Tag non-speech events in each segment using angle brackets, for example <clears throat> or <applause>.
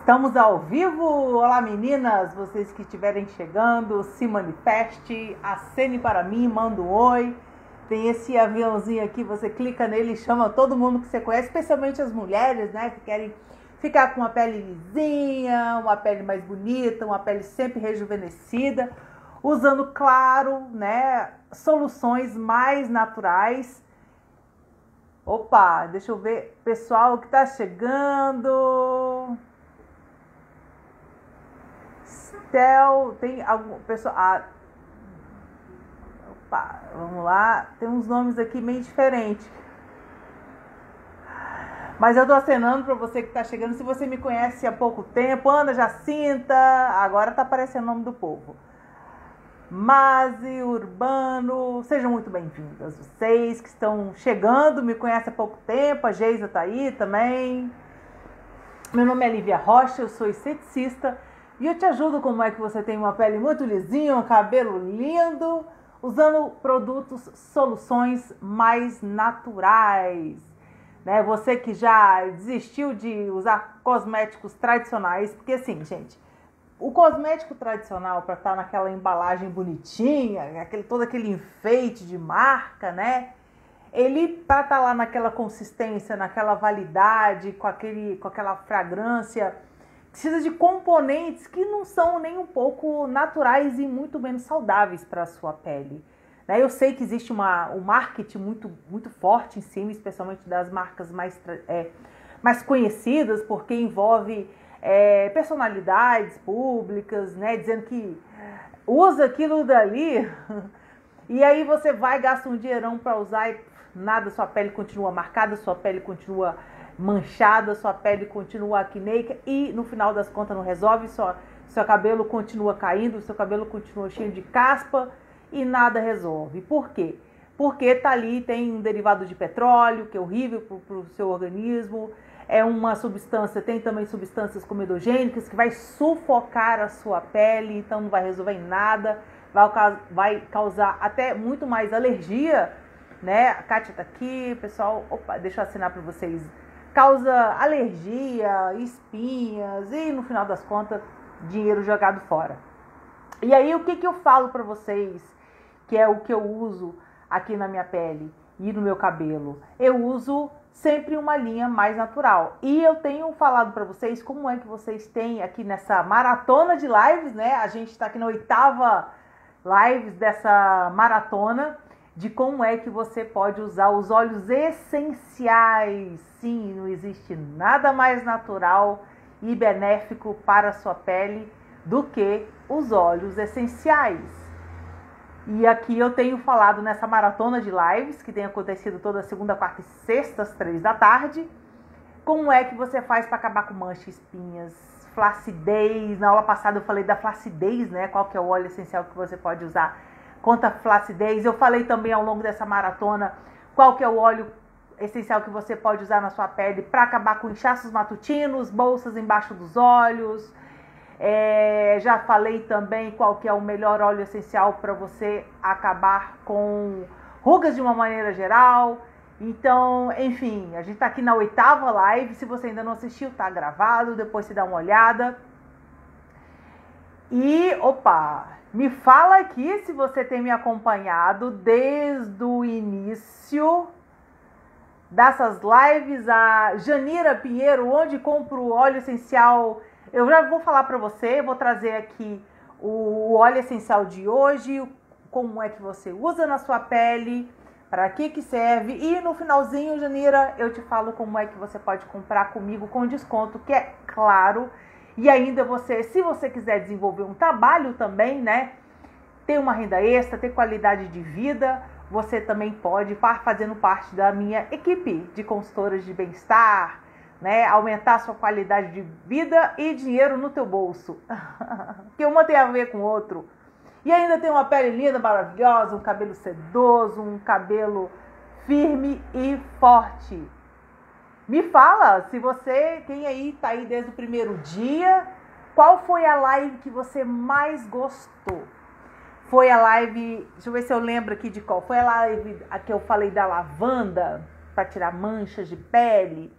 Estamos ao vivo! Olá meninas, vocês que estiverem chegando, se manifeste, acene para mim, manda um oi. Tem esse aviãozinho aqui, você clica nele e chama todo mundo que você conhece, especialmente as mulheres, né, que querem ficar com uma pele lisinha, uma pele mais bonita, uma pele sempre rejuvenescida, usando, claro, né, soluções mais naturais. Opa, deixa eu ver, pessoal que está chegando. Tel, tem algum pessoal. Ah, opa, vamos lá. Tem uns nomes aqui meio diferentes. Mas eu tô acenando para você que tá chegando. Se você me conhece há pouco tempo, Ana Jacinta, agora tá aparecendo o nome do povo. Mazi, Urbano, sejam muito bem-vindas. Vocês que estão chegando, me conhecem há pouco tempo, a Geisa tá aí também. Meu nome é Lívia Rocha, eu sou esteticista e eu te ajudo como é que você tem uma pele muito lisinha, um cabelo lindo, usando produtos, soluções mais naturais. Né? Você que já desistiu de usar cosméticos tradicionais, porque assim, gente, o cosmético tradicional para estar tá naquela embalagem bonitinha, aquele, todo aquele enfeite de marca, né? Ele para estar tá lá naquela consistência, naquela validade, com aquele, com aquela fragrância precisa de componentes que não são nem um pouco naturais e muito menos saudáveis para a sua pele. Né? Eu sei que existe uma, um marketing muito, muito forte em cima, especialmente das marcas mais, é, mais conhecidas, porque envolve é, personalidades públicas, né? dizendo que usa aquilo dali, <laughs> e aí você vai, gasta um dinheirão para usar e nada, sua pele continua marcada, sua pele continua manchada, sua pele continua acneica e no final das contas não resolve, só, seu cabelo continua caindo, seu cabelo continua cheio de caspa e nada resolve. Por quê? Porque tá ali, tem um derivado de petróleo, que é horrível para o seu organismo, é uma substância, tem também substâncias comedogênicas que vai sufocar a sua pele, então não vai resolver em nada, vai, vai causar até muito mais alergia, né? A Kátia tá aqui, pessoal, opa, deixa eu assinar para vocês causa alergia, espinhas e no final das contas, dinheiro jogado fora. E aí o que, que eu falo para vocês, que é o que eu uso aqui na minha pele e no meu cabelo? Eu uso sempre uma linha mais natural. E eu tenho falado para vocês como é que vocês têm aqui nessa maratona de lives, né? A gente está aqui na oitava lives dessa maratona de como é que você pode usar os óleos essenciais. Sim, não existe nada mais natural e benéfico para a sua pele do que os óleos essenciais. E aqui eu tenho falado nessa maratona de lives que tem acontecido toda segunda, quarta e sexta às três da tarde. Como é que você faz para acabar com mancha, espinhas, flacidez? Na aula passada eu falei da flacidez, né? Qual que é o óleo essencial que você pode usar contra flacidez. Eu falei também ao longo dessa maratona qual que é o óleo essencial que você pode usar na sua pele para acabar com inchaços matutinos, bolsas embaixo dos olhos. É, já falei também qual que é o melhor óleo essencial para você acabar com rugas de uma maneira geral. Então, enfim, a gente está aqui na oitava live. Se você ainda não assistiu, tá gravado. Depois você dá uma olhada. E, opa, me fala aqui se você tem me acompanhado desde o início dessas lives. A Janira Pinheiro, onde compro óleo essencial. Eu já vou falar para você, vou trazer aqui o óleo essencial de hoje, como é que você usa na sua pele, para que que serve e no finalzinho, Janira, eu te falo como é que você pode comprar comigo com desconto, que é claro e ainda você, se você quiser desenvolver um trabalho também, né? Ter uma renda extra, ter qualidade de vida, você também pode estar fazendo parte da minha equipe de consultoras de bem-estar, né? Aumentar sua qualidade de vida e dinheiro no teu bolso. <laughs> que uma tem a ver com o outro. E ainda tem uma pele linda, maravilhosa, um cabelo sedoso, um cabelo firme e forte. Me fala, se você, quem aí tá aí desde o primeiro dia, qual foi a live que você mais gostou? Foi a live, deixa eu ver se eu lembro aqui de qual. Foi a live a que eu falei da lavanda para tirar manchas de pele.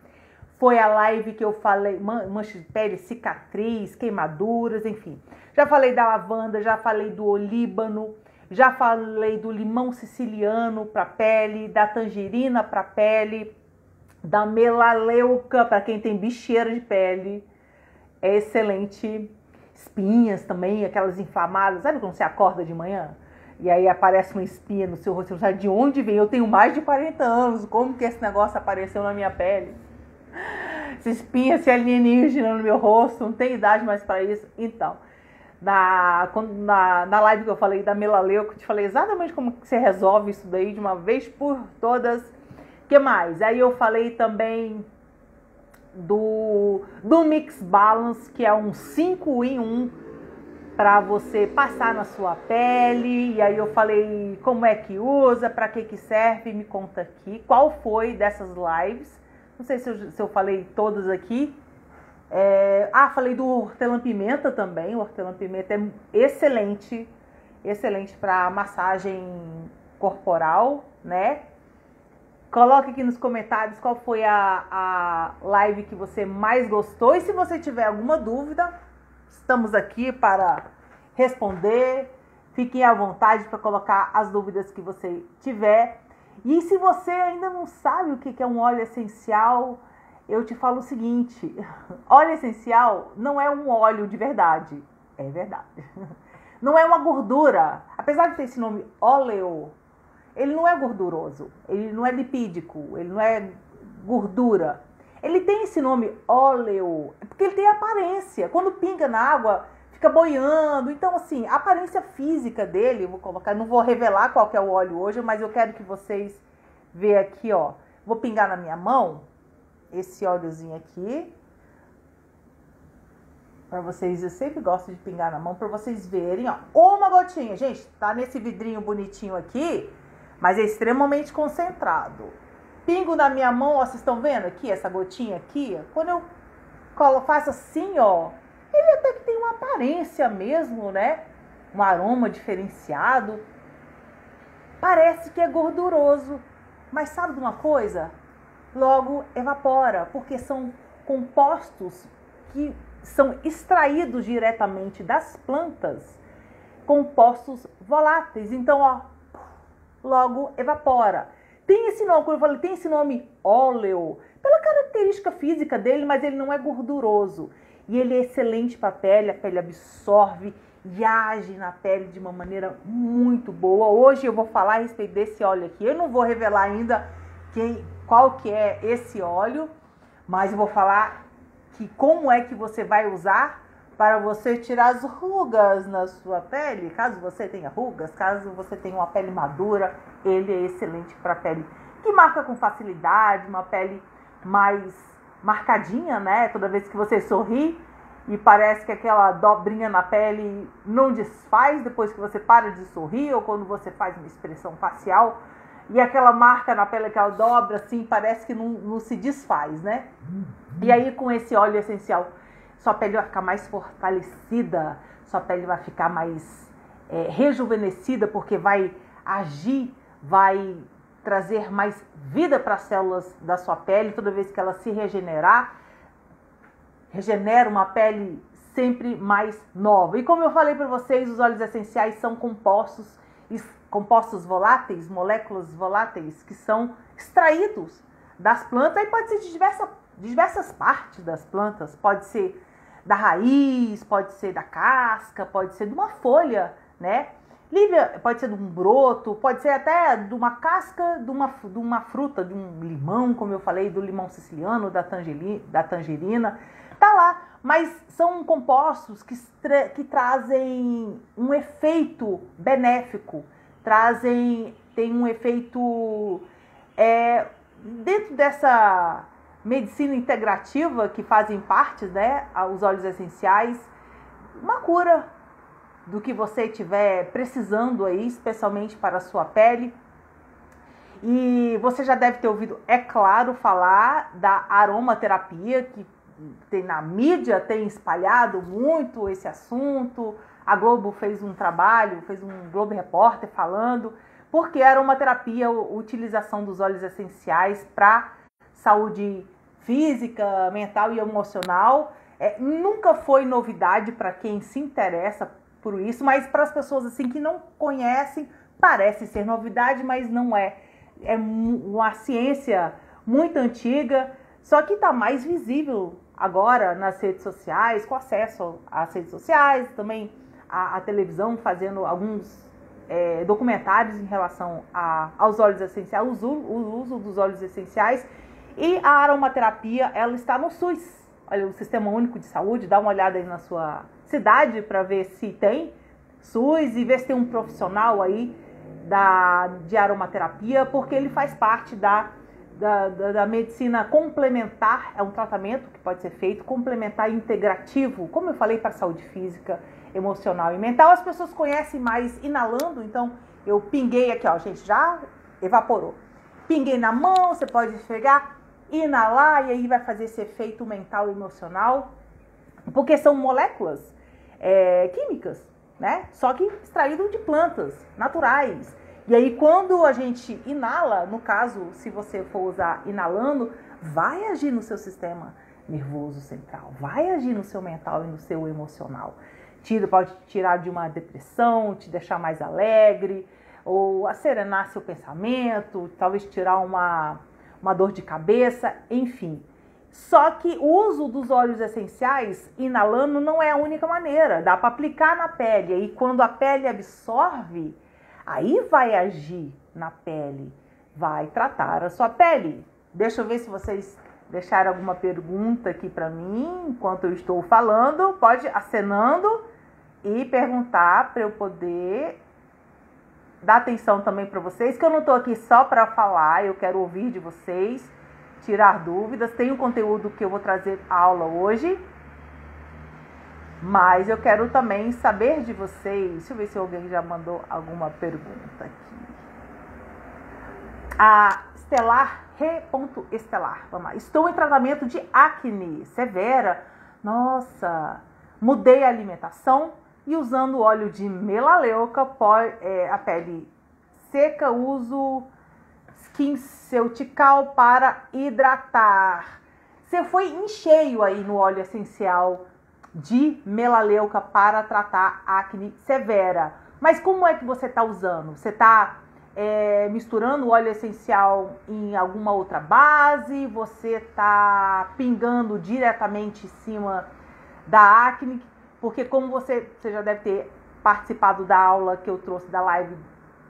Foi a live que eu falei, mancha de pele, cicatriz, queimaduras, enfim. Já falei da lavanda, já falei do olíbano, já falei do limão siciliano para pele, da tangerina para pele, da melaleuca para quem tem bicheira de pele. É excelente. Espinhas também, aquelas inflamadas. Sabe quando você acorda de manhã? E aí aparece uma espinha no seu rosto, você não sabe de onde vem. Eu tenho mais de 40 anos, como que esse negócio apareceu na minha pele? Essa espinha, se alienígena no meu rosto, não tem idade mais para isso. Então, na, na, na live que eu falei da melaleuca, eu te falei exatamente como que você resolve isso daí de uma vez por todas. Que mais? Aí eu falei também do, do Mix Balance, que é um 5 em 1 para você passar na sua pele. E aí eu falei como é que usa, para que que serve, me conta aqui. Qual foi dessas lives? Não sei se eu, se eu falei todas aqui, é, ah, falei do hortelã-pimenta também. O hortelã-pimenta é excelente, excelente para massagem corporal, né? Coloque aqui nos comentários qual foi a, a live que você mais gostou. E se você tiver alguma dúvida, estamos aqui para responder. Fiquem à vontade para colocar as dúvidas que você tiver. E se você ainda não sabe o que é um óleo essencial, eu te falo o seguinte: <laughs> óleo essencial não é um óleo de verdade. É verdade. <laughs> Não é uma gordura. Apesar de ter esse nome óleo, ele não é gorduroso. Ele não é lipídico. Ele não é gordura. Ele tem esse nome óleo porque ele tem aparência. Quando pinga na água, fica boiando. Então, assim, a aparência física dele, vou colocar, não vou revelar qual é o óleo hoje, mas eu quero que vocês vejam aqui, ó. Vou pingar na minha mão esse óleozinho aqui. Para vocês, eu sempre gosto de pingar na mão para vocês verem, ó. Uma gotinha, gente, tá nesse vidrinho bonitinho aqui, mas é extremamente concentrado. Pingo na minha mão, ó, vocês estão vendo aqui, essa gotinha aqui? Quando eu colo, faço assim, ó, ele até que tem uma aparência mesmo, né? Um aroma diferenciado. Parece que é gorduroso, mas sabe de uma coisa? logo evapora, porque são compostos que são extraídos diretamente das plantas, compostos voláteis. Então, ó, logo evapora. Tem esse nome, como eu falei, tem esse nome óleo, pela característica física dele, mas ele não é gorduroso. E ele é excelente para a pele, a pele absorve e age na pele de uma maneira muito boa. Hoje eu vou falar a respeito desse óleo aqui. Eu não vou revelar ainda quem, qual que é esse óleo, mas eu vou falar que como é que você vai usar para você tirar as rugas na sua pele, caso você tenha rugas, caso você tenha uma pele madura, ele é excelente para pele que marca com facilidade, uma pele mais marcadinha, né? Toda vez que você sorri e parece que aquela dobrinha na pele não desfaz depois que você para de sorrir ou quando você faz uma expressão facial, e aquela marca na pele que ela dobra, assim, parece que não, não se desfaz, né? E aí, com esse óleo essencial, sua pele vai ficar mais fortalecida, sua pele vai ficar mais é, rejuvenescida, porque vai agir, vai trazer mais vida para as células da sua pele. Toda vez que ela se regenerar, regenera uma pele sempre mais nova. E como eu falei para vocês, os óleos essenciais são compostos compostos voláteis, moléculas voláteis que são extraídos das plantas e pode ser de, diversa, de diversas partes das plantas, pode ser da raiz, pode ser da casca, pode ser de uma folha, né? Lívia pode ser de um broto, pode ser até de uma casca de uma, de uma fruta, de um limão, como eu falei, do limão siciliano, da, tangerina, da tangerina. Tá lá, mas são compostos que, que trazem um efeito benéfico trazem, tem um efeito é, dentro dessa medicina integrativa que fazem parte, né, os óleos essenciais, uma cura do que você estiver precisando aí, especialmente para a sua pele. E você já deve ter ouvido, é claro, falar da aromaterapia, que tem na mídia, tem espalhado muito esse assunto. A Globo fez um trabalho, fez um Globo Repórter falando, porque era uma terapia a utilização dos óleos essenciais para saúde física, mental e emocional. É, nunca foi novidade para quem se interessa por isso, mas para as pessoas assim que não conhecem, parece ser novidade, mas não é. É uma ciência muito antiga, só que está mais visível agora nas redes sociais, com acesso às redes sociais, também a, a televisão fazendo alguns é, documentários em relação a, aos óleos essenciais, o uso, o uso dos óleos essenciais. E a aromaterapia, ela está no SUS, olha, o Sistema Único de Saúde, dá uma olhada aí na sua cidade para ver se tem SUS e ver se tem um profissional aí da, de aromaterapia, porque ele faz parte da, da, da, da medicina complementar, é um tratamento que pode ser feito complementar integrativo, como eu falei, para a saúde física emocional e mental. As pessoas conhecem mais inalando, então eu pinguei aqui, ó, gente, já evaporou. Pinguei na mão, você pode esfregar, inalar e aí vai fazer esse efeito mental e emocional, porque são moléculas é, químicas, né? Só que extraído de plantas naturais. E aí quando a gente inala, no caso, se você for usar inalando, vai agir no seu sistema nervoso central, vai agir no seu mental e no seu emocional tira, pode tirar de uma depressão, te deixar mais alegre, ou acerenar seu pensamento, talvez tirar uma, uma dor de cabeça, enfim. Só que o uso dos óleos essenciais inalando não é a única maneira. Dá para aplicar na pele. E quando a pele absorve, aí vai agir na pele, vai tratar a sua pele. Deixa eu ver se vocês deixaram alguma pergunta aqui para mim enquanto eu estou falando. Pode acenando e perguntar para eu poder dar atenção também para vocês, que eu não estou aqui só para falar, eu quero ouvir de vocês, tirar dúvidas. Tem um conteúdo que eu vou trazer aula hoje, mas eu quero também saber de vocês. Deixa eu ver se alguém já mandou alguma pergunta aqui. A Estelar, re.estelar, vamos lá. Estou em tratamento de acne severa. Nossa, mudei a alimentação, e usando óleo de melaleuca, é, a pele seca, uso skin ceutical para hidratar. Você foi em cheio aí no óleo essencial de melaleuca para tratar acne severa. Mas como é que você está usando? Você está é, misturando óleo essencial em alguma outra base? Você está pingando diretamente em cima da acne? Porque como você, você já deve ter participado da aula que eu trouxe da live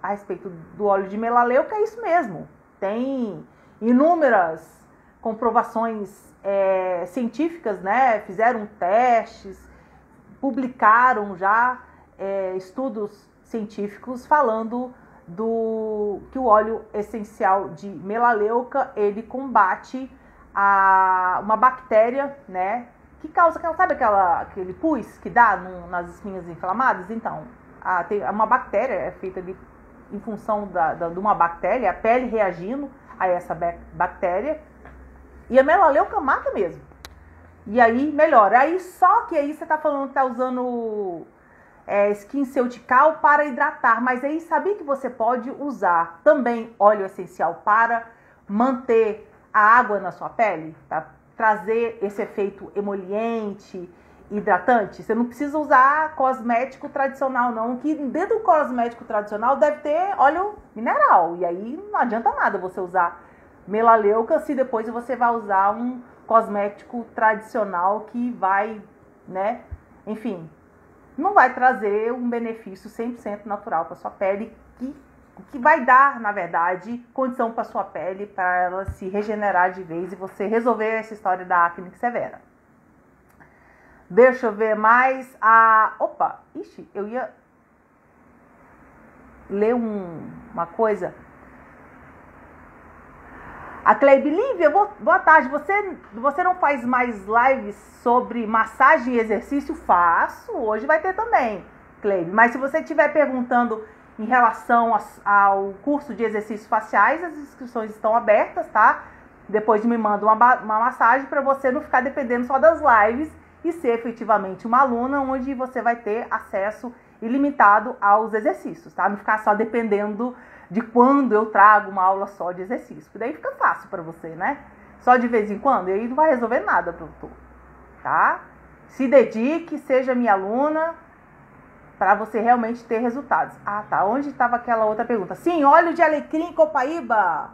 a respeito do óleo de melaleuca, é isso mesmo. Tem inúmeras comprovações é, científicas, né? Fizeram testes, publicaram já é, estudos científicos falando do que o óleo essencial de melaleuca ele combate a uma bactéria, né? Que causa aquela, sabe aquela, aquele pus que dá no, nas espinhas inflamadas? Então, a, tem uma bactéria é feita de, em função da, da, de uma bactéria, a pele reagindo a essa bactéria, e a melaleuca mata mesmo. E aí melhora. Aí só que aí você tá falando que tá usando é, para hidratar, mas aí sabia que você pode usar também óleo essencial para manter a água na sua pele, tá? Trazer esse efeito emoliente, hidratante. Você não precisa usar cosmético tradicional, não. Que dentro do cosmético tradicional deve ter óleo mineral. E aí não adianta nada você usar melaleuca se depois você vai usar um cosmético tradicional que vai, né? Enfim, não vai trazer um benefício 100% natural para sua pele que que vai dar, na verdade, condição para sua pele para ela se regenerar de vez e você resolver essa história da acne severa. Deixa eu ver mais. A. Opa! Ixi, eu ia ler um, uma coisa. A Cleide Lívia, boa tarde. Você, você não faz mais lives sobre massagem e exercício? Faço. Hoje vai ter também, Cleide. Mas se você estiver perguntando em relação ao curso de exercícios faciais, as inscrições estão abertas, tá? Depois me manda uma, uma massagem para você não ficar dependendo só das lives e ser efetivamente uma aluna onde você vai ter acesso ilimitado aos exercícios, tá? Não ficar só dependendo de quando eu trago uma aula só de exercício, porque daí fica fácil para você, né? Só de vez em quando? E aí não vai resolver nada, doutor. Tá? Se dedique, seja minha aluna, para você realmente ter resultados. Ah, tá. Onde estava aquela outra pergunta? Sim, óleo de alecrim Copaíba.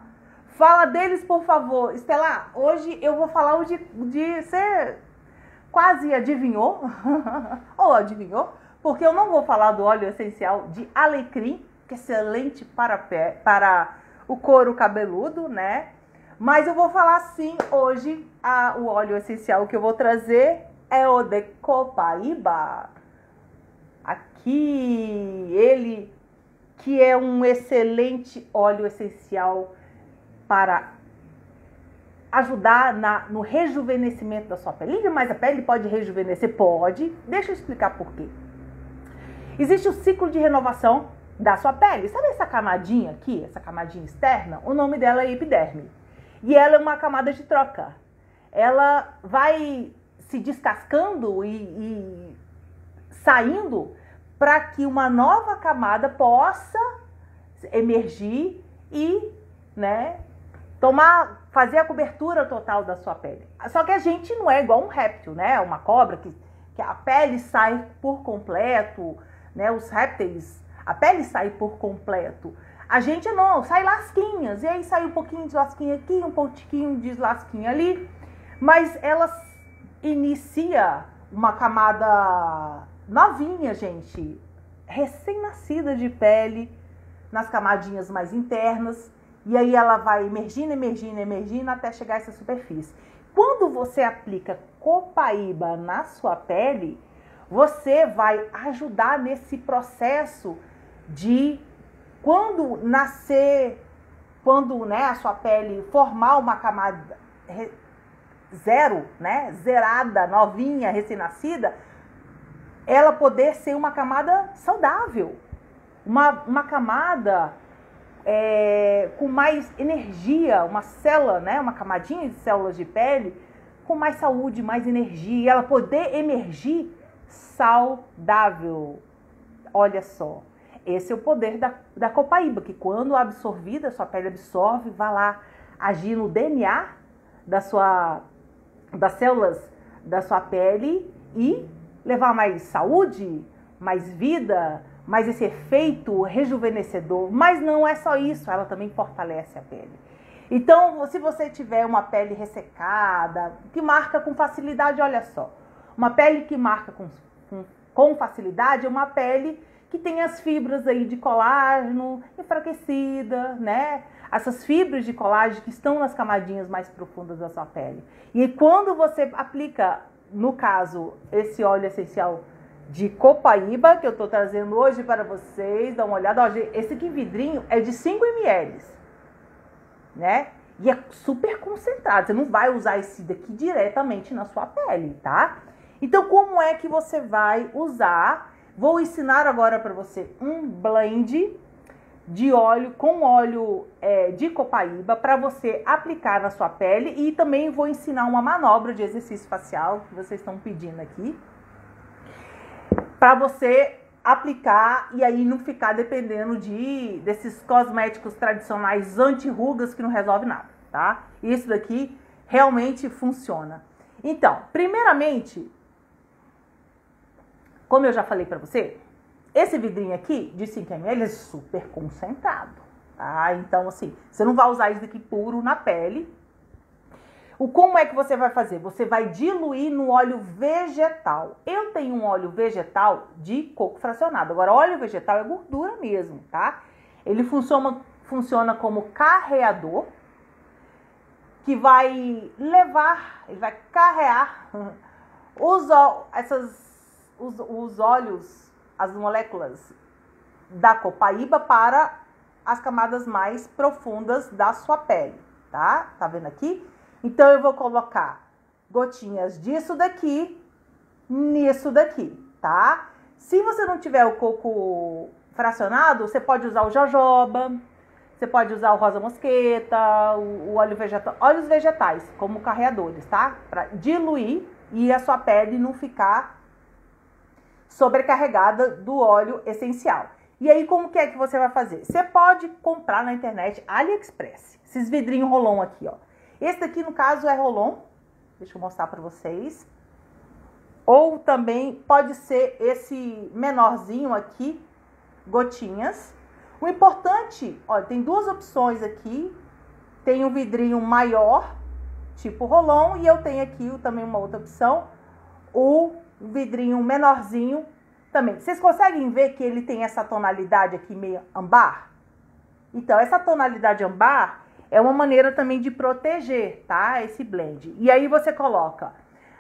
Fala deles, por favor. Estela, hoje eu vou falar o de, de você quase adivinhou, <laughs> ou adivinhou, porque eu não vou falar do óleo essencial de alecrim, que é excelente para, pé, para o couro cabeludo, né? Mas eu vou falar sim hoje a, o óleo essencial que eu vou trazer é o de Copaíba. Aqui ele que é um excelente óleo essencial para ajudar na, no rejuvenescimento da sua pele. Mas a pele pode rejuvenescer? Pode. Deixa eu explicar por quê. Existe o ciclo de renovação da sua pele. Sabe essa camadinha aqui, essa camadinha externa? O nome dela é epiderme. E ela é uma camada de troca. Ela vai se descascando e, e saindo para que uma nova camada possa emergir e, né, tomar, fazer a cobertura total da sua pele. Só que a gente não é igual um réptil, né? Uma cobra que, que a pele sai por completo, né? Os répteis, a pele sai por completo. A gente não, sai lasquinhas, e aí sai um pouquinho de lasquinha aqui, um pouquinho de lasquinha ali, mas ela inicia uma camada novinha, gente, recém-nascida de pele, nas camadinhas mais internas, e aí ela vai emergindo, emergindo, emergindo até chegar a essa superfície. Quando você aplica copaíba na sua pele, você vai ajudar nesse processo de quando nascer, quando né, a sua pele formar uma camada zero, né, zerada, novinha, recém-nascida, ela poder ser uma camada saudável, uma, uma camada é, com mais energia, uma célula, né, uma camadinha de células de pele com mais saúde, mais energia, ela poder emergir saudável. Olha só, esse é o poder da, da copaíba, que quando absorvida, sua pele absorve, vai lá agir no DNA da sua, das células da sua pele e levar mais saúde, mais vida, mais esse efeito rejuvenescedor. Mas não é só isso, ela também fortalece a pele. Então, se você tiver uma pele ressecada, que marca com facilidade, olha só, uma pele que marca com, com, com facilidade é uma pele que tem as fibras aí de colágeno enfraquecida, né? Essas fibras de colágeno que estão nas camadinhas mais profundas da sua pele. E quando você aplica, no caso, esse óleo essencial de copaíba, que eu estou trazendo hoje para vocês, dá uma olhada. Ó, esse aqui vidrinho é de 5 ml, né? E é super concentrado. Você não vai usar esse daqui diretamente na sua pele, tá? Então, como é que você vai usar Vou ensinar agora para você um blend de óleo com óleo é, de copaíba para você aplicar na sua pele e também vou ensinar uma manobra de exercício facial que vocês estão pedindo aqui para você aplicar e aí não ficar dependendo de desses cosméticos tradicionais anti-rugas que não resolve nada, tá? Isso daqui realmente funciona. Então, primeiramente, como eu já falei para você, esse vidrinho aqui de 5ml é super concentrado. Tá? Então, assim, você não vai usar isso aqui puro na pele. O como é que você vai fazer? Você vai diluir no óleo vegetal. Eu tenho um óleo vegetal de coco fracionado. Agora, óleo vegetal é gordura mesmo, tá? Ele funciona, funciona como carreador que vai levar, ele vai carrear <laughs> os, essas os, os óleos, as moléculas da copaíba para as camadas mais profundas da sua pele, tá? Tá vendo aqui? Então eu vou colocar gotinhas disso daqui nisso daqui, tá? Se você não tiver o coco fracionado, você pode usar o jojoba, você pode usar o rosa mosqueta, o, óleo vegetal, óleos vegetais como carreadores, tá? Para diluir e a sua pele não ficar sobrecarregada do óleo essencial. E aí, como que é que você vai fazer? Você pode comprar na internet AliExpress, esses vidrinhos rolão aqui, ó. Esse daqui, no caso, é Rolon. Deixa eu mostrar para vocês. Ou também pode ser esse menorzinho aqui, gotinhas. O importante, olha, tem duas opções aqui. Tem um vidrinho maior, tipo Rolon, e eu tenho aqui também uma outra opção, o vidrinho menorzinho também. Vocês conseguem ver que ele tem essa tonalidade aqui meio ambar? Então, essa tonalidade ambar é uma maneira também de proteger, tá? Esse blend. E aí você coloca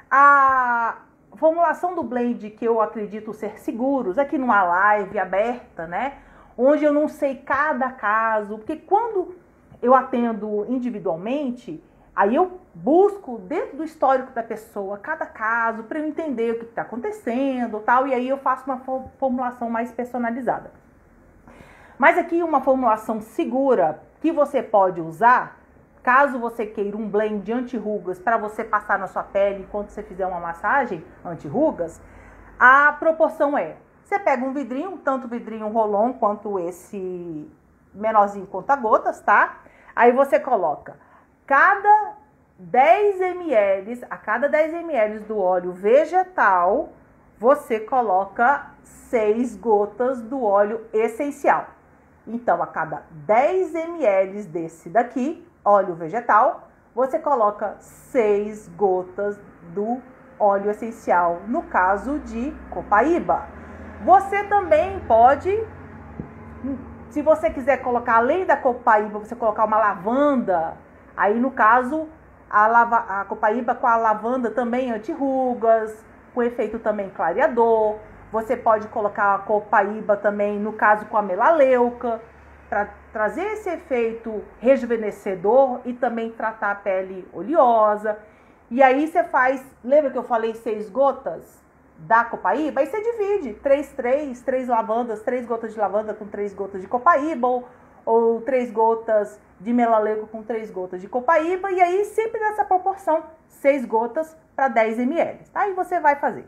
a formulação do blend que eu acredito ser seguros aqui numa live aberta, né? Onde eu não sei cada caso, porque quando eu atendo individualmente, aí eu busco dentro do histórico da pessoa cada caso para eu entender o que está acontecendo, tal, e aí eu faço uma formulação mais personalizada. Mas aqui uma formulação segura que você pode usar, caso você queira um blend anti-rugas para você passar na sua pele enquanto você fizer uma massagem anti-rugas, a proporção é: você pega um vidrinho, tanto vidrinho rolon quanto esse menorzinho conta-gotas, tá? Aí você coloca cada 10 ml, a cada 10 ml do óleo vegetal, você coloca 6 gotas do óleo essencial. Então, a cada 10 ml desse daqui, óleo vegetal, você coloca 6 gotas do óleo essencial, no caso de copaíba. Você também pode, se você quiser colocar além da copaíba, você colocar uma lavanda, aí no caso a, lava, a copaíba com a lavanda também anti-rugas, com efeito também clareador. Você pode colocar a copaíba também, no caso com a melaleuca, para trazer esse efeito rejuvenescedor e também tratar a pele oleosa. E aí você faz, lembra que eu falei seis gotas da copaíba? Aí você divide, três, três, três lavandas, três gotas de lavanda com três gotas de copaíba, ou, ou três gotas de melaleuca com três gotas de copaíba, e aí sempre nessa proporção, seis gotas para 10 ml. Aí você vai fazer.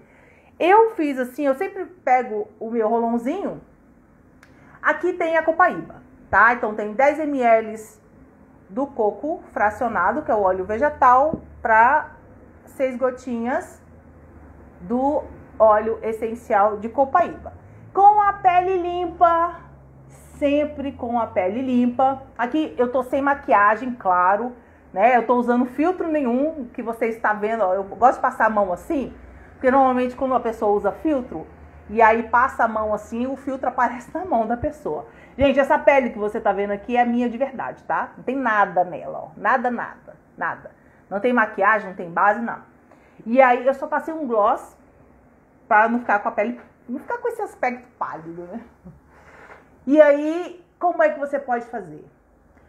Eu fiz assim, eu sempre pego o meu rolãozinho, aqui tem a copaíba, tá? Então tem 10 ml do coco fracionado, que é o óleo vegetal, para 6 gotinhas do óleo essencial de copaíba. Com a pele limpa, sempre com a pele limpa. Aqui eu tô sem maquiagem, claro, né? Eu tô usando filtro nenhum, que você está vendo, ó, eu gosto de passar a mão assim, porque normalmente quando uma pessoa usa filtro, e aí passa a mão assim, o filtro <laughs> aparece na mão da pessoa. Gente, essa pele que você tá vendo aqui é minha de verdade, tá? Não tem nada nela, ó. Nada, nada, nada. Não tem maquiagem, não tem base, não. E aí eu só passei um gloss para não ficar com a pele, não ficar com esse aspecto pálido, né? E aí, como é que você pode fazer?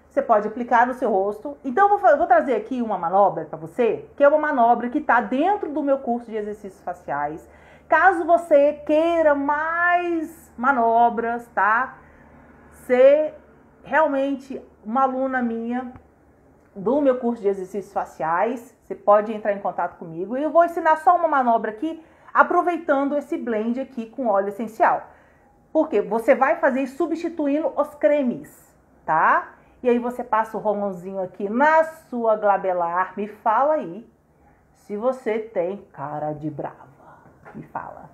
você pode aplicar no seu rosto. Então, eu vou, eu vou trazer aqui uma manobra para você, que é uma manobra que está dentro do meu curso de exercícios faciais. Caso você queira mais manobras, tá? Ser realmente uma aluna minha do meu curso de exercícios faciais, você pode entrar em contato comigo e eu vou ensinar só uma manobra aqui, aproveitando esse blend aqui com óleo essencial. Porque você vai fazer substituindo os cremes, tá? E aí você passa o rolãozinho aqui na sua glabelar. Me fala aí se você tem cara de brava. Me fala.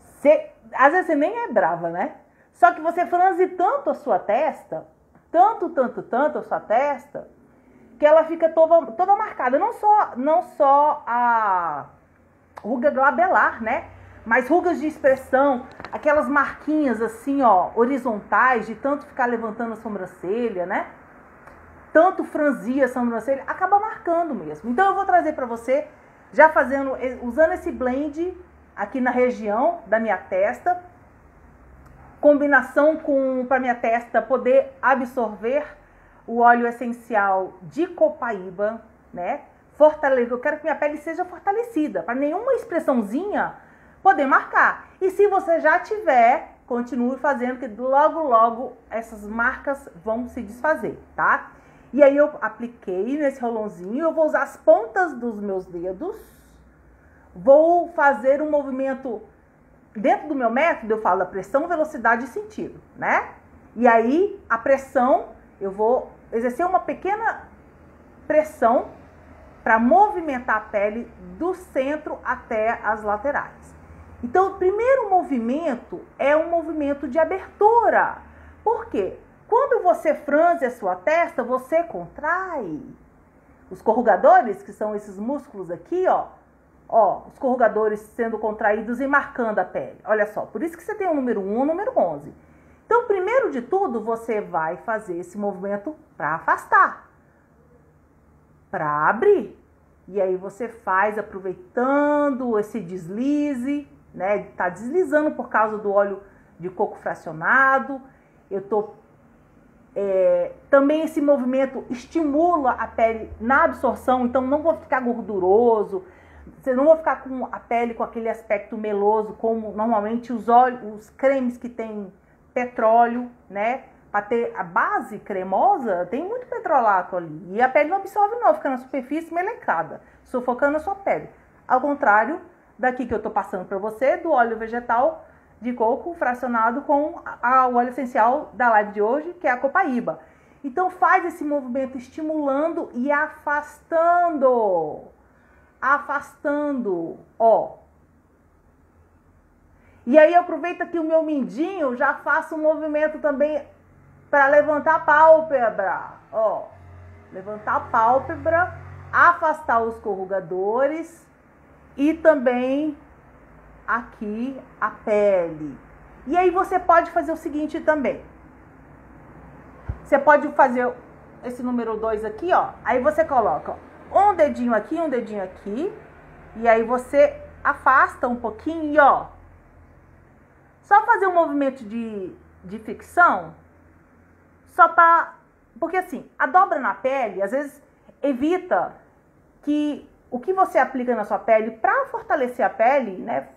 Você, às vezes você nem é brava, né? Só que você franze tanto a sua testa, tanto, tanto, tanto a sua testa, que ela fica toda, toda marcada. Não só, não só a ruga glabelar, né? Mas rugas de expressão, aquelas marquinhas assim, ó, horizontais, de tanto ficar levantando a sobrancelha, né? Tanto franzir a sobrancelha, acaba marcando mesmo. Então eu vou trazer para você, já fazendo, usando esse blend aqui na região da minha testa, combinação com para minha testa poder absorver o óleo essencial de copaíba, né? Fortalecer, eu quero que minha pele seja fortalecida, para nenhuma expressãozinha poder marcar. E se você já tiver, continue fazendo, que logo, logo essas marcas vão se desfazer, tá? E aí eu apliquei nesse rolãozinho, eu vou usar as pontas dos meus dedos, vou fazer um movimento dentro do meu método, eu falo pressão, velocidade e sentido, né? E aí a pressão, eu vou exercer uma pequena pressão para movimentar a pele do centro até as laterais. Então, o primeiro movimento é um movimento de abertura. Por quê? Quando você franze a sua testa, você contrai. Os corrugadores, que são esses músculos aqui, ó, ó, os corrugadores sendo contraídos e marcando a pele. Olha só, por isso que você tem o número 1 e o número 11. Então, primeiro de tudo, você vai fazer esse movimento para afastar, para abrir. E aí você faz aproveitando esse deslize, né? Tá deslizando por causa do óleo de coco fracionado. Eu tô é, também esse movimento estimula a pele na absorção, então não vou ficar gorduroso, você não vai ficar com a pele com aquele aspecto meloso, como normalmente os óleos, os cremes que tem petróleo, né? Para ter a base cremosa, tem muito petrolato ali. E a pele não absorve, não, fica na superfície melecada, sufocando a sua pele. Ao contrário daqui que eu estou passando para você, do óleo vegetal de coco fracionado com a, o óleo essencial da live de hoje, que é a copaíba. Então faz esse movimento estimulando e afastando. Afastando, ó. E aí aproveita que o meu mindinho já faça um movimento também para levantar a pálpebra, ó. Levantar a pálpebra, afastar os corrugadores e também aqui a pele. E aí você pode fazer o seguinte também. Você pode fazer esse número 2 aqui, ó. Aí você coloca um dedinho aqui, um dedinho aqui. E aí você afasta um pouquinho e ó, só fazer um movimento de, de fricção, só para. Porque assim, a dobra na pele, às vezes, evita que o que você aplica na sua pele para fortalecer a pele, né?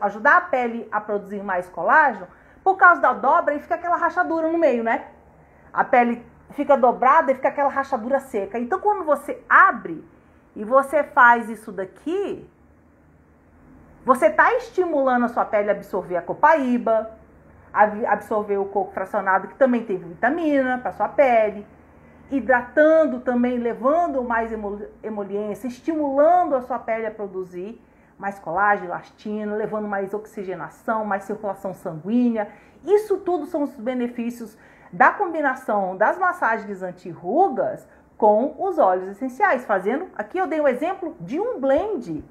Ajudar a pele a produzir mais colágeno, por causa da dobra, e fica aquela rachadura no meio, né? A pele fica dobrada e fica aquela rachadura seca. Então, quando você abre e você faz isso daqui, você está estimulando a sua pele a absorver a copaíba, a absorver o coco fracionado, que também tem vitamina para sua pele, hidratando também, levando mais emoliência, estimulando a sua pele a produzir mais colágeno, elastina, levando mais oxigenação, mais circulação sanguínea. Isso tudo são os benefícios da combinação das massagens anti-rugas com os óleos essenciais. Fazendo, aqui eu dei o um exemplo de um blend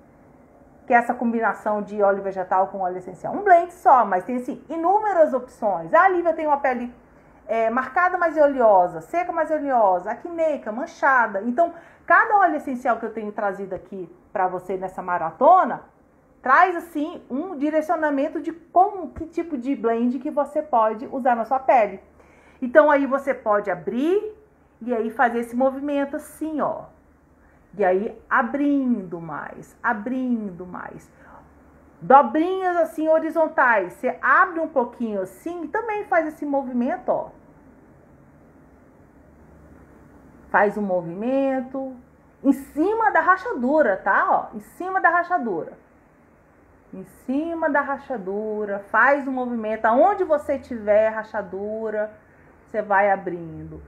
que é essa combinação de óleo vegetal com óleo essencial. Um blend só, mas tem assim, inúmeras opções. Ah, Lívia tem uma pele é, marcada mais oleosa, seca mais oleosa, acneica, manchada. Então, cada óleo essencial que eu tenho trazido aqui para você nessa maratona, traz assim um direcionamento de como, que tipo de blend que você pode usar na sua pele. Então aí você pode abrir e aí fazer esse movimento assim, ó. E aí abrindo mais, abrindo mais. Dobrinhas assim horizontais. Você abre um pouquinho assim e também faz esse movimento, ó. Faz um movimento em cima da rachadura, tá? Ó, em cima da rachadura. Em cima da rachadura, faz um movimento aonde você tiver rachadura, você vai abrindo.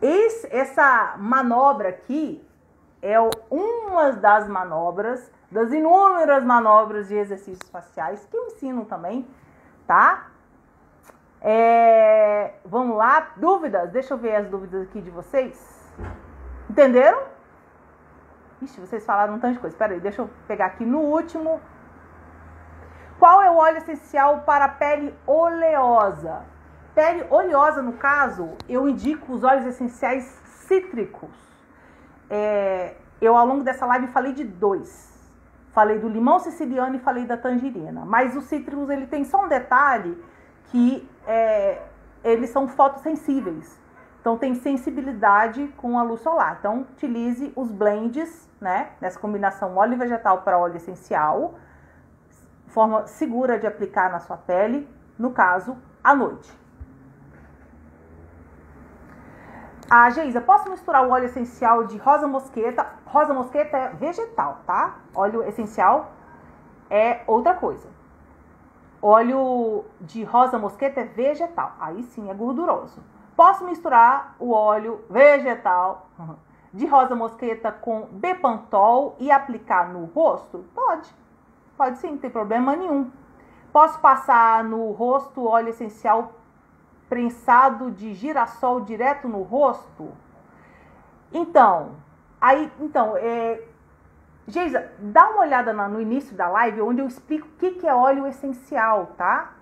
Esse, essa manobra aqui é uma das manobras, das inúmeras manobras de exercícios faciais que eu ensino também, tá? É, vamos lá, dúvidas? Deixa eu ver as dúvidas aqui de vocês. Entenderam? Ixi, vocês falaram um tanto de coisa. Espera aí, deixa eu pegar aqui no último. Qual é o óleo essencial para pele oleosa? Pele oleosa, no caso, eu indico os óleos essenciais cítricos. É, eu, ao longo dessa live, falei de dois. Falei do limão siciliano e falei da tangerina. Mas os cítricos, ele tem só um detalhe que é, eles são fotossensíveis. Então, tem sensibilidade com a luz solar. Então, utilize os blends, né? Nessa combinação óleo vegetal para óleo essencial. Forma segura de aplicar na sua pele, no caso, à noite. Ah, Geisa, posso misturar o óleo essencial de rosa mosqueta? Rosa mosqueta é vegetal, tá? Óleo essencial é outra coisa. Óleo de rosa mosqueta é vegetal. Aí sim é gorduroso. Posso misturar o óleo vegetal <laughs> de rosa mosqueta com Bepantol e aplicar no rosto? Pode. Pode sim, não tem problema nenhum. Posso passar no rosto óleo essencial prensado de girassol direto no rosto? Então, aí, então, é, Geisa, dá uma olhada no início da live onde eu explico o que, que é óleo essencial, tá?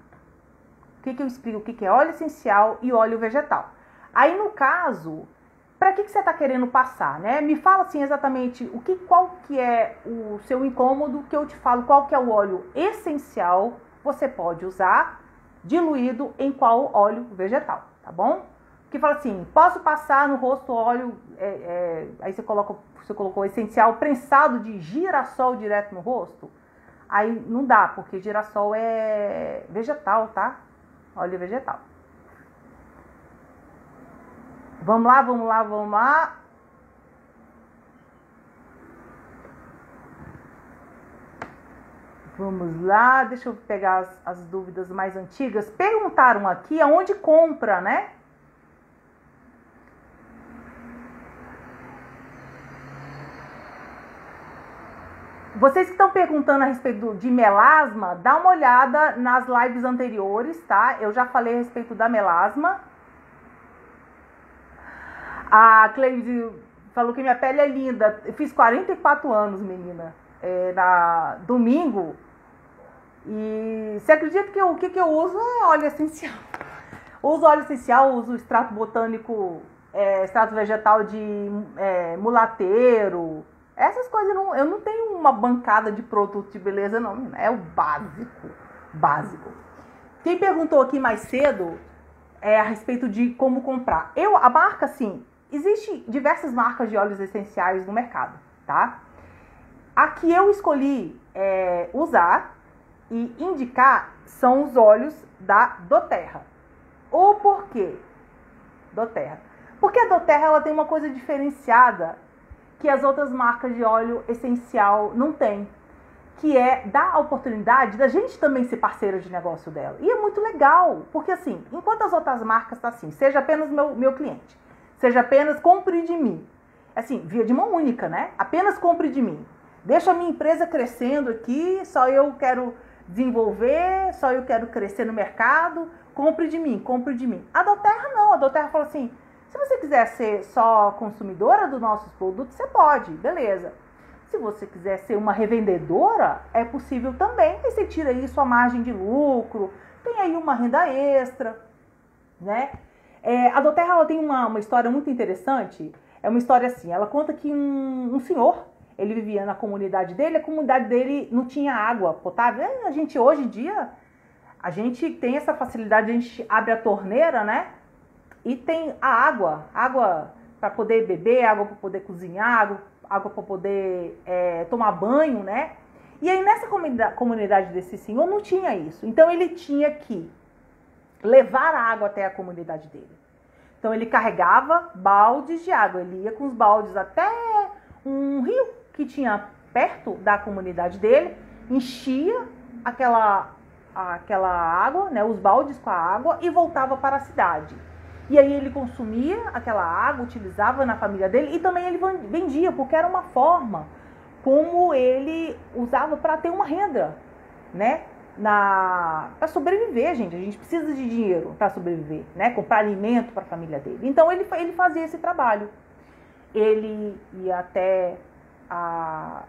O que, que eu explico? O que, que é óleo essencial e óleo vegetal. Aí, no caso, para que, que você está querendo passar, né? Me fala assim exatamente o que, qual que é o seu incômodo, que eu te falo qual que é o óleo essencial você pode usar diluído em qual óleo vegetal, tá bom? Que fala assim, posso passar no rosto óleo, é, é, aí você, coloca, você colocou essencial prensado de girassol direto no rosto? Aí não dá, porque girassol é vegetal, tá? Óleo vegetal. Vamos lá, vamos lá, vamos lá. Vamos lá, deixa eu pegar as, as, dúvidas mais antigas. Perguntaram aqui aonde compra, né? Vocês que estão perguntando a respeito de melasma, dá uma olhada nas lives anteriores, tá? Eu já falei a respeito da melasma. A Cleide falou que minha pele é linda. Eu fiz 44 anos, menina. É, na domingo. E você acredita que o que, que eu uso é óleo essencial. Uso óleo essencial, uso extrato botânico, é, extrato vegetal de é, mulateiro. Essas coisas não, eu não tenho uma bancada de produto de beleza, não. É o básico. Básico. Quem perguntou aqui mais cedo é a respeito de como comprar. Eu, a marca, assim, Existem diversas marcas de óleos essenciais no mercado, tá? A que eu escolhi é, usar e indicar são os óleos da Doterra. O porquê Doterra? Porque a Doterra ela tem uma coisa diferenciada que as outras marcas de óleo essencial não têm, que é dar a oportunidade da gente também ser parceira de negócio dela. E é muito legal, porque assim, enquanto as outras marcas tá assim, seja apenas meu, meu cliente, seja apenas compre de mim. Assim, via de mão única, né? Apenas compre de mim. Deixa a minha empresa crescendo aqui, só eu quero desenvolver, só eu quero crescer no mercado, compre de mim, compre de mim. A Doterra não, a Doterra fala assim, se você quiser ser só consumidora dos nossos produtos, você pode, beleza. Se você quiser ser uma revendedora, é possível também, e você tira aí sua margem de lucro, tem aí uma renda extra, né? É, a Doterra ela tem uma, uma história muito interessante. É uma história assim, ela conta que um, um senhor, ele vivia na comunidade dele, a comunidade dele não tinha água potável. É, a gente hoje em dia, a gente tem essa facilidade, a gente abre a torneira, né? E tem a água, água para poder beber, água para poder cozinhar, água, água para poder é, tomar banho, né? E aí nessa comunidade desse senhor não tinha isso. Então ele tinha que levar a água até a comunidade dele. Então ele carregava baldes de água, ele ia com os baldes até um rio que tinha perto da comunidade dele, enchia aquela aquela água, né, os baldes com a água e voltava para a cidade. E aí ele consumia aquela água, utilizava na família dele e também ele vendia, porque era uma forma como ele usava para ter uma renda, né? na para sobreviver, gente. A gente precisa de dinheiro para sobreviver, né? Comprar alimento para a família dele. Então ele, ele fazia esse trabalho. Ele ia até a,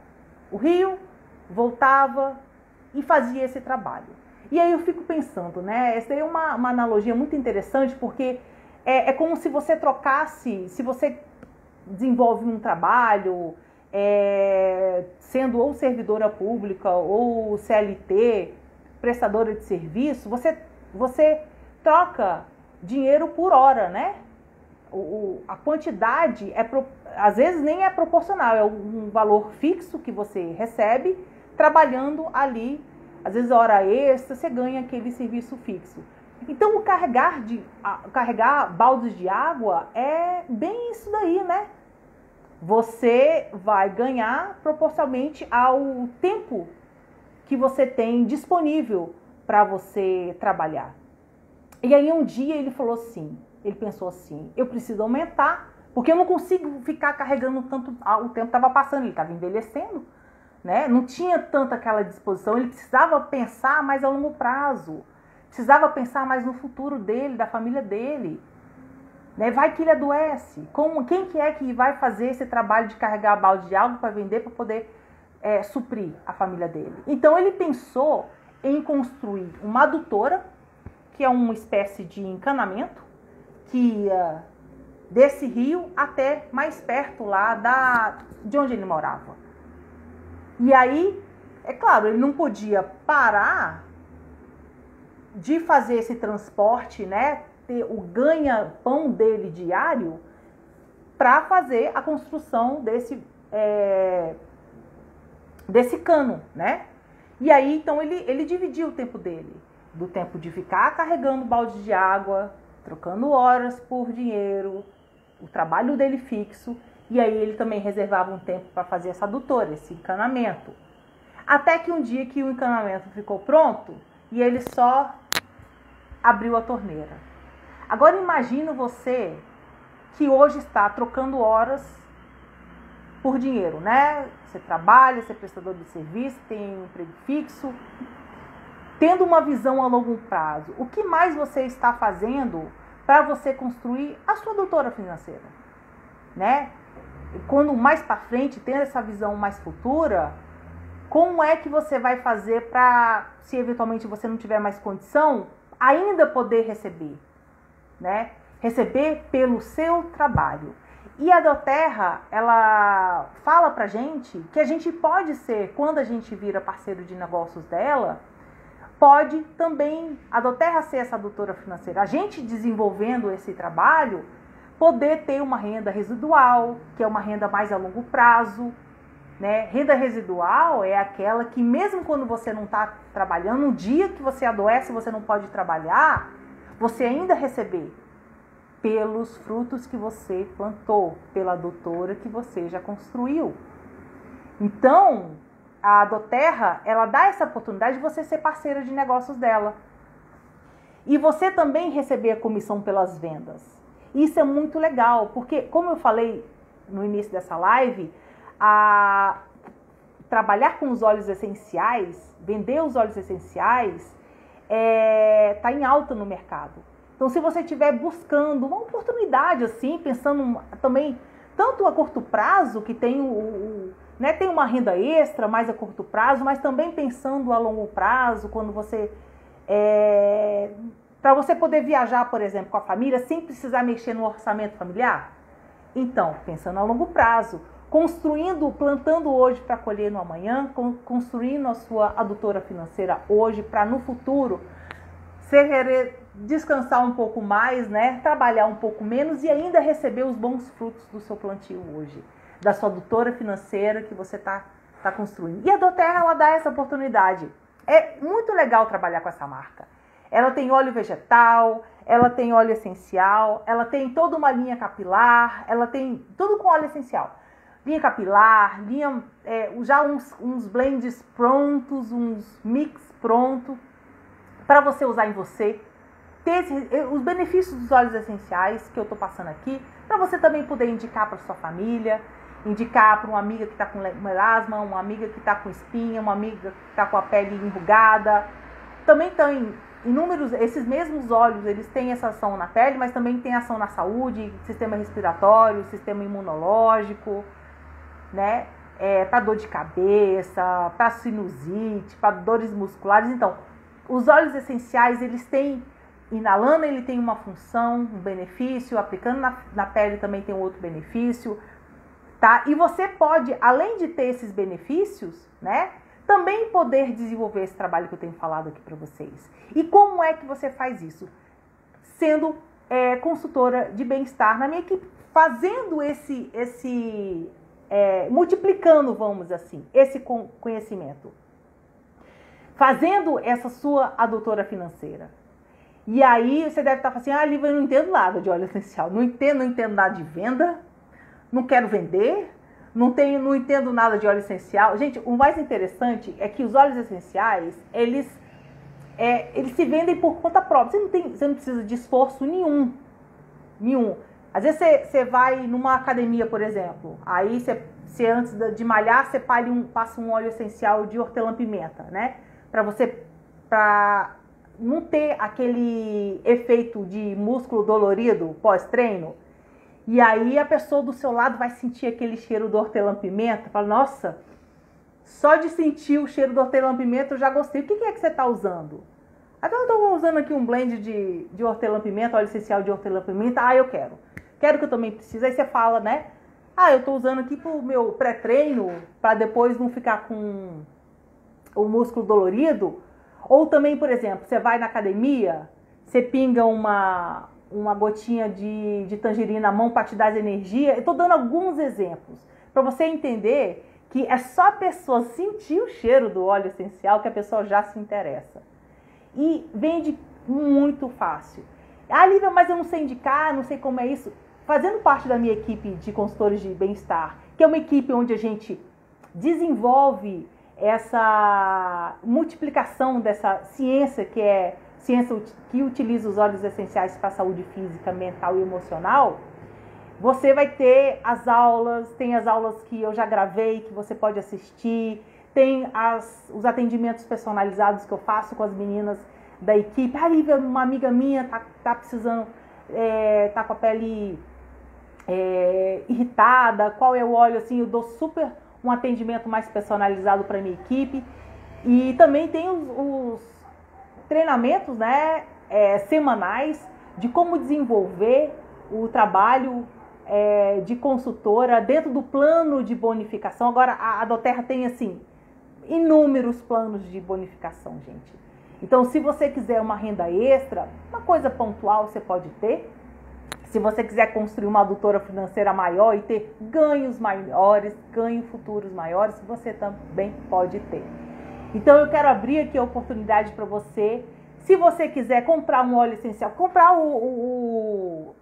o rio, voltava e fazia esse trabalho. E aí eu fico pensando, né? Essa é uma, uma analogia muito interessante porque é, é como se você trocasse, se você desenvolve um trabalho, é, sendo ou servidora pública ou CLT, prestadora de serviço, você, você troca dinheiro por hora, né? O, a quantidade é às vezes nem é proporcional, é um valor fixo que você recebe trabalhando ali, às vezes hora extra, você ganha aquele serviço fixo. Então o carregar de a, carregar baldes de água é bem isso daí, né? Você vai ganhar proporcionalmente ao tempo que você tem disponível para você trabalhar. E aí um dia ele falou assim: ele pensou assim: eu preciso aumentar, porque eu não consigo ficar carregando tanto. Ah, o tempo estava passando, ele estava envelhecendo, né? Não tinha tanta aquela disposição, ele precisava pensar mais a longo prazo, precisava pensar mais no futuro dele, da família dele. Né? Vai que ele adoece. Como, quem que é que vai fazer esse trabalho de carregar balde de água para vender para poder é, suprir a família dele? Então ele pensou em construir uma adutora, que é uma espécie de encanamento, que ia desse rio até mais perto lá da, de onde ele morava. E aí, é claro, ele não podia parar de fazer esse transporte, né? Ter o ganha-pão dele diário para fazer a construção desse, é, desse cano, né? E aí, então, ele, ele dividia o tempo dele. Do tempo de ficar carregando balde de água, trocando horas por dinheiro, o trabalho dele fixo, e aí ele também reservava um tempo para fazer essa adutora, esse encanamento. Até que um dia que o encanamento ficou pronto e ele só abriu a torneira. Agora imagina você que hoje está trocando horas por dinheiro, né? Você trabalha, você é prestador de serviço, tem um emprego fixo, tendo uma visão a longo prazo, o que mais você está fazendo para você construir a sua doutora financeira, né? Quando mais para frente, tendo essa visão mais futura, como é que você vai fazer para, se eventualmente você não tiver mais condição, ainda poder receber, né? Receber pelo seu trabalho. E a Doterra, ela fala pra gente que a gente pode ser, quando a gente vira parceiro de negócios dela, pode também a Doterra ser essa adutora financeira. A gente desenvolvendo esse trabalho, poder ter uma renda residual, que é uma renda mais a longo prazo. Né? Renda residual é aquela que, mesmo quando você não está trabalhando, no dia que você adoece, você não pode trabalhar, você ainda receber pelos frutos que você plantou, pela doutora que você já construiu. Então, a Doterra, ela dá essa oportunidade de você ser parceira de negócios dela. E você também receber a comissão pelas vendas. Isso é muito legal, porque como eu falei no início dessa live, a trabalhar com os óleos essenciais, vender os óleos essenciais, está é, tá em alta no mercado. Então, se você estiver buscando uma oportunidade assim, pensando também tanto a curto prazo, que tem o, o né, tem uma renda extra mais a curto prazo, mas também pensando a longo prazo, quando você. É, para você poder viajar, por exemplo, com a família sem precisar mexer no orçamento familiar? Então, pensando a longo prazo, construindo, plantando hoje para colher no amanhã, construindo a sua adutora financeira hoje para no futuro querer descansar um pouco mais, né? Trabalhar um pouco menos e ainda receber os bons frutos do seu plantio hoje da sua adutora financeira que você está tá construindo. E a Doterra, ela dá essa oportunidade. É muito legal trabalhar com essa marca. Ela tem óleo vegetal, ela tem óleo essencial, ela tem toda uma linha capilar, ela tem tudo com óleo essencial. Linha capilar, linha, é, já uns, uns blends prontos, uns mix pronto para você usar em você. Ter esse, os benefícios dos óleos essenciais que eu estou passando aqui, para você também poder indicar para sua família indicar para uma amiga que está com melasma, uma amiga que está com espinha, uma amiga que está com a pele enrugada. Também tem inúmeros, esses mesmos óleos, eles têm essa ação na pele, mas também tem ação na saúde, sistema respiratório, sistema imunológico, né? É, para dor de cabeça, para sinusite, para dores musculares. Então, os óleos essenciais, eles têm, inalando ele tem uma função, um benefício, aplicando na, na pele também tem outro benefício, tá? E você pode, além de ter esses benefícios, né, também poder desenvolver esse trabalho que eu tenho falado aqui para vocês. E como é que você faz isso? Sendo é, consultora de bem-estar na minha equipe, fazendo esse, esse é, multiplicando, vamos assim, esse conhecimento, fazendo essa sua adutora financeira. E aí você deve estar assim, ah, Lívia, eu não entendo nada de óleo essencial, não entendo, não entendo nada de venda, não quero vender, não tenho, não entendo nada de óleo essencial. Gente, o mais interessante é que os óleos essenciais, eles, é, eles se vendem por conta própria. Você não, tem, você não precisa de esforço nenhum Nenhum. Às vezes você, você vai numa academia, por exemplo, aí você, você antes de malhar, você um, passa um óleo essencial de hortelã-pimenta, né? Para você, para não ter aquele efeito de músculo dolorido pós-treino. E aí a pessoa do seu lado vai sentir aquele cheiro do hortelã-pimenta, fala, nossa, só de sentir o cheiro do hortelã-pimenta eu já gostei. O que é que você está usando? Até eu estou usando aqui um blend de, de hortelã-pimenta, óleo essencial de hortelã-pimenta. Ah, eu quero. Quero que eu também precise. Aí você fala, né? Ah, eu estou usando aqui para o meu pré-treino, para depois não ficar com o músculo dolorido. Ou também, por exemplo, você vai na academia, você pinga uma, uma gotinha de, de tangerina na mão para te dar energia. Eu estou dando alguns exemplos para você entender que é só a pessoa sentir o cheiro do óleo essencial que a pessoa já se interessa. E vende muito fácil. Ah, Lívia, mas eu não sei indicar, não sei como é isso. Fazendo parte da minha equipe de consultores de bem-estar, que é uma equipe onde a gente desenvolve essa multiplicação dessa ciência que é ciência que utiliza os óleos essenciais para a saúde física, mental e emocional, você vai ter as aulas, tem as aulas que eu já gravei, que você pode assistir, tem as, os atendimentos personalizados que eu faço com as meninas da equipe. Ah, Lívia, uma amiga minha tá, tá precisando, é, tá com a pele é, irritada, qual é o óleo, assim, eu dou super um atendimento mais personalizado para minha equipe. E também tem os, os treinamentos né, é, semanais de como desenvolver o trabalho é, de consultora dentro do plano de bonificação. Agora, a, a Doterra tem, assim, inúmeros planos de bonificação, gente. Então, se você quiser uma renda extra, uma coisa pontual você pode ter. Se você quiser construir uma adutora financeira maior e ter ganhos maiores, ganhos futuros maiores, você também pode ter. Então, eu quero abrir aqui a oportunidade para você. Se você quiser comprar um óleo essencial, comprar o, o, o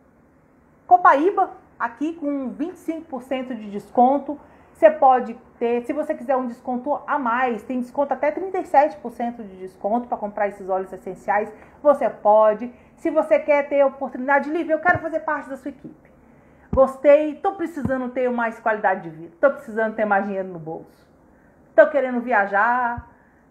Copaíba, aqui com 25% de desconto. Você pode ter, se você quiser um desconto a mais, tem desconto até 37% de desconto para comprar esses óleos essenciais, você pode. Se você quer ter a oportunidade livre, eu quero fazer parte da sua equipe. Gostei, estou precisando ter mais qualidade de vida, estou precisando ter mais dinheiro no bolso, estou querendo viajar,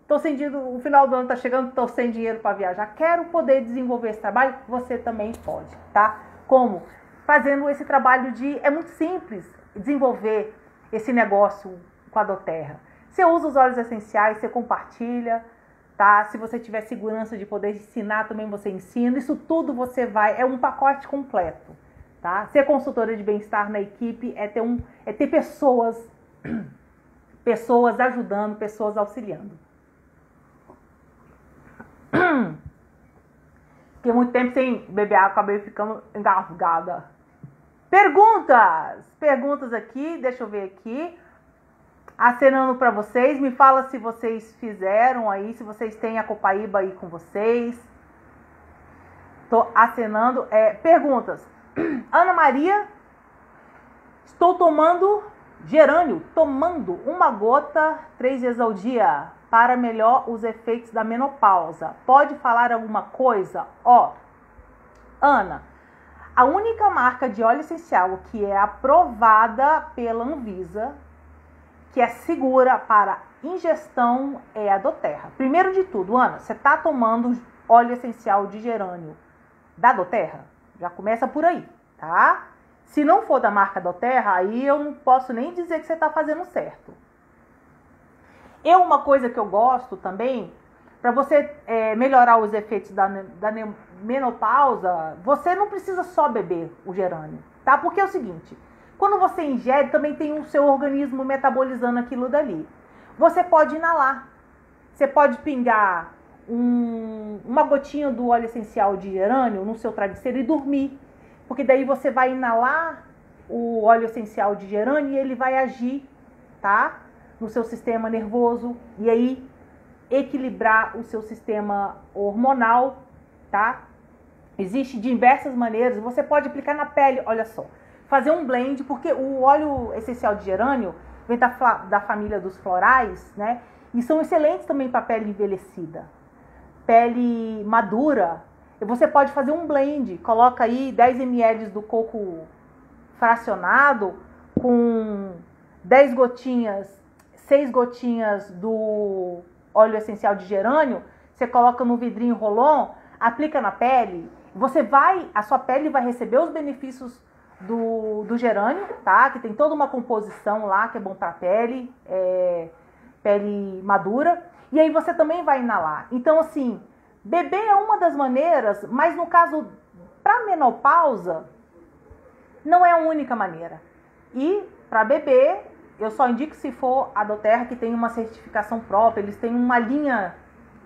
estou sem dinheiro, o final do ano está chegando, estou sem dinheiro para viajar, quero poder desenvolver esse trabalho, você também pode, tá? Como? fazendo esse trabalho de. É muito simples desenvolver esse negócio com a Doterra. Você usa os óleos essenciais, você compartilha, tá? Se você tiver segurança de poder ensinar, também você ensina. Isso tudo você vai. É um pacote completo, tá? Ser consultora de bem-estar na equipe é ter, um, é ter pessoas, <clears throat> pessoas ajudando, pessoas auxiliando. Fiquei muito tempo sem beber água, acabei ficando engasgada. Perguntas! Perguntas aqui, deixa eu ver aqui. Acenando para vocês, me fala se vocês fizeram aí, se vocês têm a Copaíba aí com vocês. Tô acenando. É, perguntas. <clears throat> Ana Maria, estou tomando gerânio, tomando uma gota três vezes ao dia para melhor os efeitos da menopausa. Pode falar alguma coisa? Ó, Ana, a única marca de óleo essencial que é aprovada pela Anvisa, que é segura para ingestão, é a Doterra. Primeiro de tudo, Ana, você está tomando óleo essencial de gerânio da Doterra? Já começa por aí, tá? Se não for da marca Doterra, aí eu não posso nem dizer que você está fazendo certo. Eu, uma coisa que eu gosto também, para você é, melhorar os efeitos da, da menopausa, você não precisa só beber o gerânio, tá? Porque é o seguinte, quando você ingere, também tem o seu organismo metabolizando aquilo dali. Você pode inalar, você pode pingar um, uma gotinha do óleo essencial de gerânio no seu travesseiro e dormir, porque daí você vai inalar o óleo essencial de gerânio e ele vai agir, tá? No seu sistema nervoso e aí equilibrar o seu sistema hormonal, tá? Existe diversas maneiras, você pode aplicar na pele, olha só. Fazer um blend, porque o óleo essencial de gerânio vem da, da família dos florais, né? E são excelentes também para pele envelhecida. Pele madura, Você pode fazer um blend, coloca aí 10 ml do coco fracionado com 10 gotinhas, 6 gotinhas do óleo essencial de gerânio, você coloca no vidrinho rolon, aplica na pele, você vai, a sua pele vai receber os benefícios do, do gerânio, tá? Que tem toda uma composição lá que é bom para pele, é, pele madura. E aí você também vai inalar. Então, assim, beber é uma das maneiras, mas no caso, para menopausa, não é a única maneira. E para beber, eu só indico se for a Doterra, que tem uma certificação própria, eles têm uma linha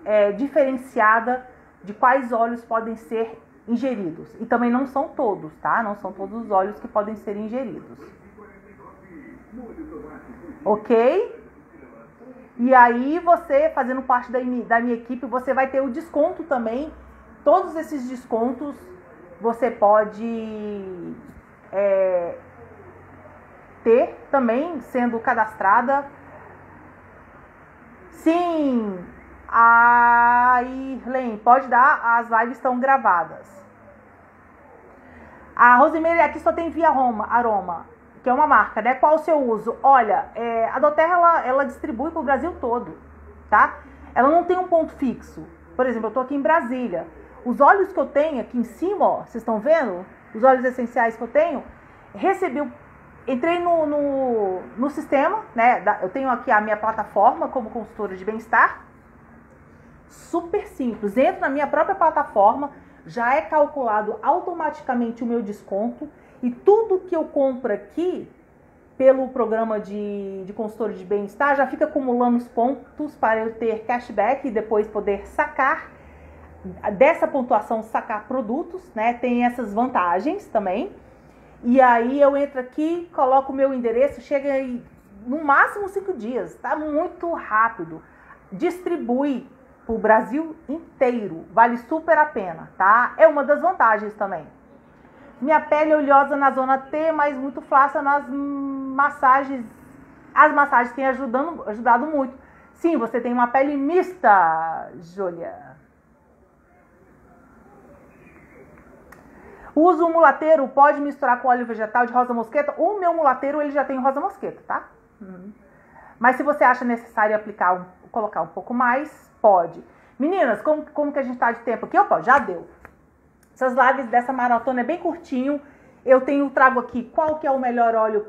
é, diferenciada de quais óleos podem ser ingeridos. E também não são todos, tá? Não são todos os óleos que podem ser ingeridos. Ok? E aí você, fazendo parte da, da minha equipe, você vai ter o desconto também. Todos esses descontos você pode é, ter também sendo cadastrada. Sim, a Irlen, pode dar, as lives estão gravadas. A Rosemary aqui só tem via Roma, aroma, que é uma marca, né? Qual o seu uso? Olha, é, a Doterra ela, ela distribui para o Brasil todo, tá? Ela não tem um ponto fixo. Por exemplo, eu estou aqui em Brasília. Os óleos que eu tenho aqui em cima, ó, vocês estão vendo? Os óleos essenciais que eu tenho, recebi, entrei no, no, no sistema, né? Eu tenho aqui a minha plataforma como consultora de bem-estar super simples. Entro na minha própria plataforma, já é calculado automaticamente o meu desconto e tudo que eu compro aqui pelo programa de, de consultoria de bem-estar já fica acumulando os pontos para eu ter cashback e depois poder sacar dessa pontuação sacar produtos, né? Tem essas vantagens também. E aí eu entro aqui, coloco o meu endereço, chega aí no máximo cinco dias, tá muito rápido. Distribui para o Brasil inteiro. Vale super a pena, tá? É uma das vantagens também. Minha pele é oleosa na zona T, mas muito flácida nas massagens. As massagens têm ajudando, ajudado muito. Sim, você tem uma pele mista, Júlia. Uso mulateiro, pode misturar com óleo vegetal de rosa mosqueta. O meu mulateiro, ele já tem rosa mosqueta, tá? Uhum. Mas se você acha necessário aplicar, colocar um pouco mais, Pode. Meninas, como, como que a gente tá de tempo aqui? Opa, já deu. Essas lives dessa maratona é bem curtinho. Eu tenho trago aqui qual que é o melhor óleo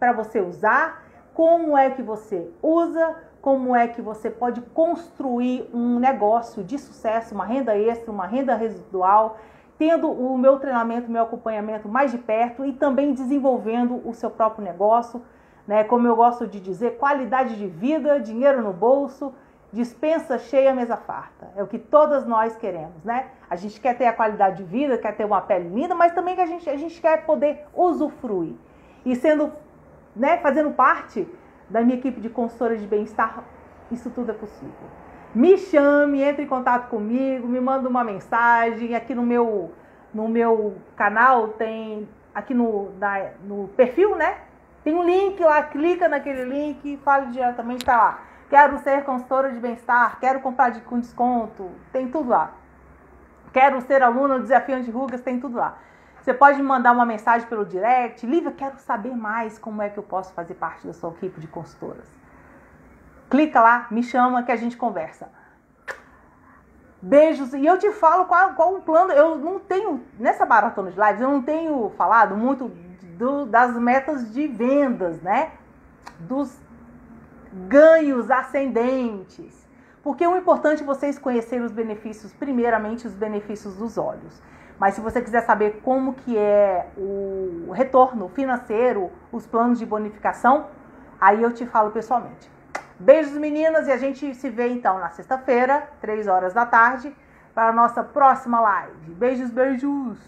para você usar, como é que você usa, como é que você pode construir um negócio de sucesso, uma renda extra, uma renda residual, tendo o meu treinamento, meu acompanhamento mais de perto e também desenvolvendo o seu próprio negócio, né? Como eu gosto de dizer, qualidade de vida, dinheiro no bolso, dispensa cheia, mesa farta. É o que todas nós queremos, né? A gente quer ter a qualidade de vida, quer ter uma pele linda, mas também que a gente, a gente quer poder usufruir. E sendo, né, fazendo parte da minha equipe de consultora de bem-estar, isso tudo é possível. Me chame, entre em contato comigo, me manda uma mensagem. Aqui no meu, no meu canal tem, aqui no, no perfil, né? Tem um link lá, clica naquele link e fale diretamente, tá lá Quero ser consultora de bem-estar, quero comprar de, com desconto, tem tudo lá. Quero ser aluna do Desafio Anti-Rugas, tem tudo lá. Você pode me mandar uma mensagem pelo direct. Lívia, quero saber mais como é que eu posso fazer parte da sua equipe de consultoras. Clica lá, me chama que a gente conversa. Beijos. E eu te falo qual, qual o plano. Eu não tenho, nessa maratona de lives, eu não tenho falado muito do, das metas de vendas, né? Dos ganhos ascendentes. Porque o importante é vocês conhecerem os benefícios, primeiramente os benefícios dos olhos. Mas se você quiser saber como que é o retorno financeiro, os planos de bonificação, aí eu te falo pessoalmente. Beijos meninas e a gente se vê então na sexta-feira, 3 horas da tarde, para a nossa próxima live. Beijos, beijos!